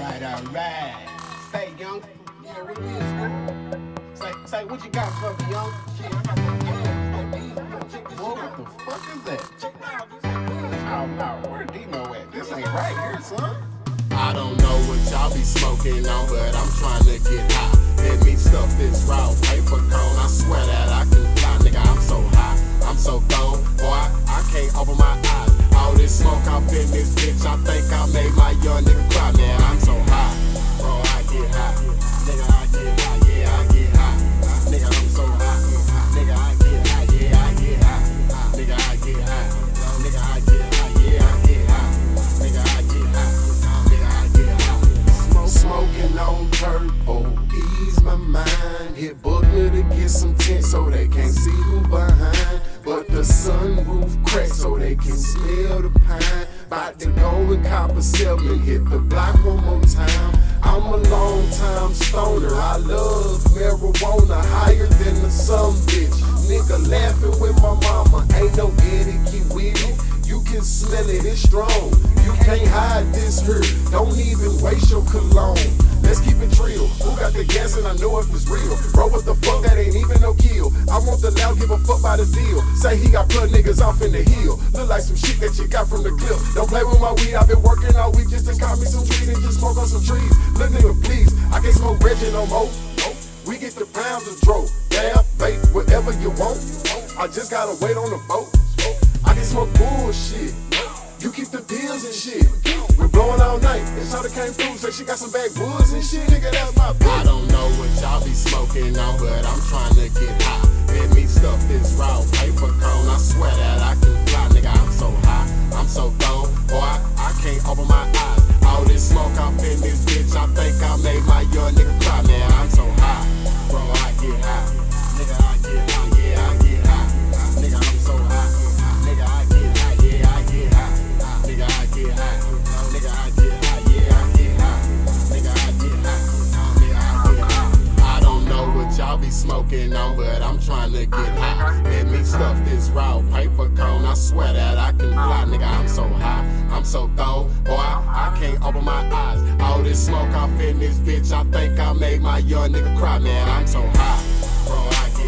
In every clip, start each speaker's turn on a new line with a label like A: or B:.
A: Alright, alright. Say, young.
B: Yeah, what it is, man?
A: Say, say, what you got for me, young?
B: Shit, I got that gas, baby. Check this
A: Boy,
B: shit
A: what the fuck is that?
B: Check it out. This ain't good.
A: Oh, no, where Dino at? This ain't right here, son.
C: I don't know what y'all be smoking on, but I'm trying to get high. Let me stuff this raw paper cone. I swear that I can on turbo, ease my mind. Hit Butler to get some tint so they can't see who behind. But the sunroof cracked so they can smell the pine. About to go and cop a seven, hit the block one more time. I'm a long time stoner. I love marijuana higher than the sun bitch. Nigga laughing with my mama, ain't no etiquette with it. You can smell it, it's strong. You can't hide this hurt. Don't even waste your cologne. Let's keep it real. Who got the gas and I know if it's real. Bro, what the fuck? That ain't even no kill. I want the loud, give a fuck by the deal. Say he got blood niggas off in the hill. Look like some shit that you got from the clip. Don't play with my weed. I've been working all week just to cop me some trees and just smoke on some trees. Look, nigga, please. I can't smoke Reggie no more. We get the pounds of dro. Dab, vape, whatever you want. I just gotta wait on the boat. I can smoke bullshit. Shawty came through, said she got some backwoods and shit. Nigga, that's my bitch. I don't know what y'all be smoking on, but I'm trying to get high. Let me stuff this raw paper cone. I swear that I can fly, nigga. I'm so high. I'm so gone. Boy, I, I can't open my eyes. But I'm trying to get high. Let me stuff this raw paper cone. I swear that I can fly, nigga. I'm so high. I'm so gone. Boy, I, I can't open my eyes. All this smoke off in this bitch. I think I made my young nigga cry, man. I'm so high. Bro, I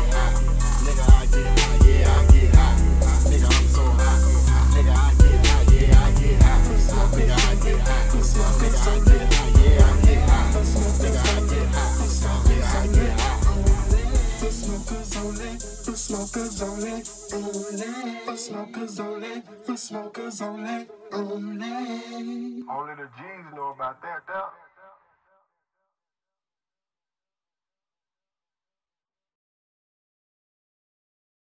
D: smokers only, only. For smokers only, for smokers only, only.
B: Only the G's know about that, though.